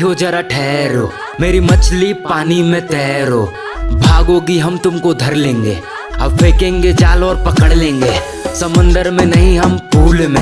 हो जरा ठहरो, मेरी मछली पानी में तैरो। भागोगी हम तुमको धर लेंगे, अब फेंकेंगे जाल और पकड़ लेंगे। समंदर में नहीं, हम पूल में।